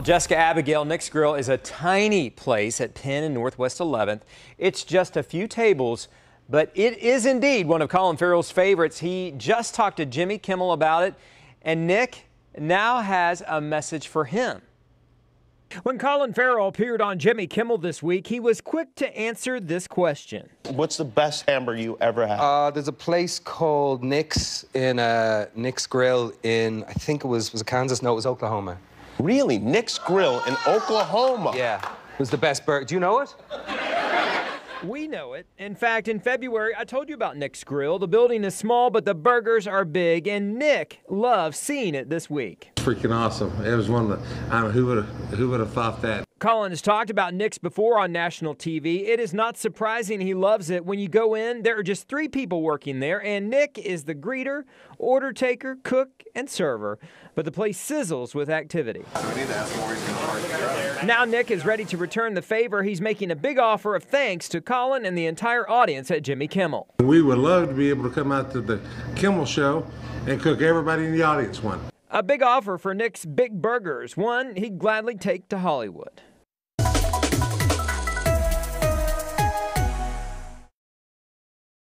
Jessica Abigail, Nick's Grill is a tiny place at Penn and Northwest 11th. It's just a few tables, but it is indeed one of Colin Farrell's favorites. He just talked to Jimmy Kimmel about it, and Nick now has a message for him. When Colin Farrell appeared on Jimmy Kimmel this week, he was quick to answer this question. What's the best hamburger you ever had? Uh, there's a place called Nick's in uh, Nick's Grill in I think it was was it Kansas? No, it was Oklahoma. Really? Nick's Grill in Oklahoma? Yeah, it was the best burger. Do you know it? We know it. In fact, in February, I told you about Nick's Grill. The building is small, but the burgers are big, and Nick loves seeing it this week. freaking awesome. It was one of the. I mean, who would have who would have thought that? Colin has talked about Nick's before on national TV. It is not surprising he loves it. When you go in, there are just three people working there, and Nick is the greeter, order taker, cook, and server. But the place sizzles with activity. Now Nick is ready to return the favor. He's making a big offer of thanks to Colin and the entire audience at Jimmy Kimmel. We would love to be able to come out to the Kimmel Show and cook everybody in the audience one. A big offer for Nick's Big Burgers, one he'd gladly take to Hollywood.